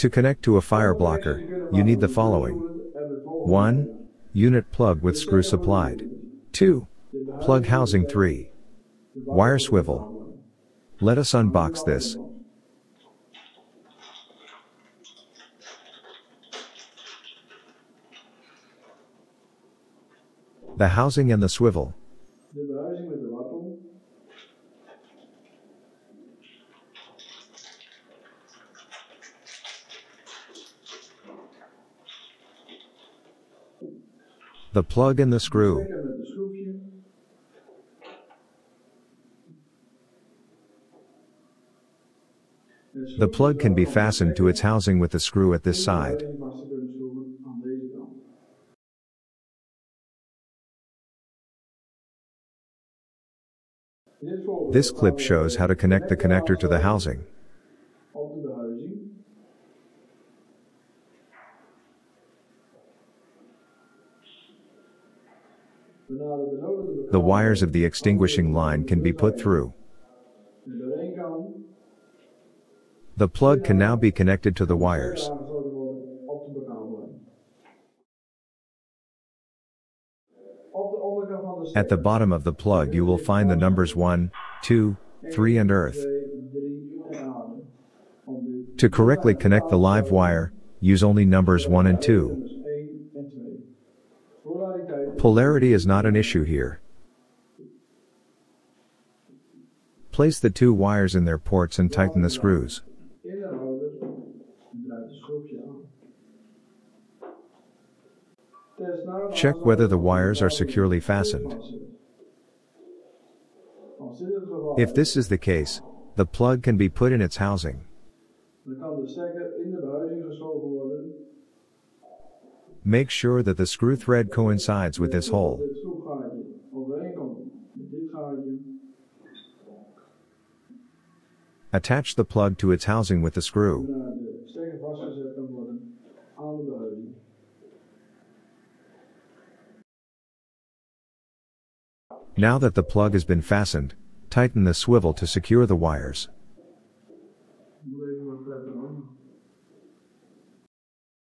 To connect to a fire blocker, you need the following. 1. Unit plug with screw supplied. 2. Plug housing 3. Wire swivel. Let us unbox this. The housing and the swivel. The plug and the screw. Stekker met een schroefje. Het The plug can be fastened to its housing with the screw at this side. behuizing vast te kunnen schroeven aan deze kant. In dit voorbeeld This clip shows how to connect the connector to the housing. The wires of the extinguishing line can be put through. The plug can now be connected to the wires. At the bottom of the plug you will find the numbers 1, 2, 3 and earth. 2, 3 en aarde. Om de To correctly connect the live wire, use only numbers 1 and 2. Polarity is not an issue here. Place the two wires in their ports and tighten the screws. Check whether the wires are securely fastened. If this is the case, the plug can be put in its housing. Make sure that the screw thread coincides with this hole. Attach the plug to its housing with the screw. Now that the plug has been fastened, tighten the swivel to secure the wires.